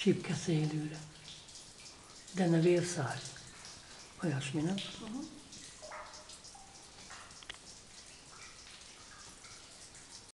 csipke szélűre. De ne vérszár. Olyasmi, nem? Uh-huh.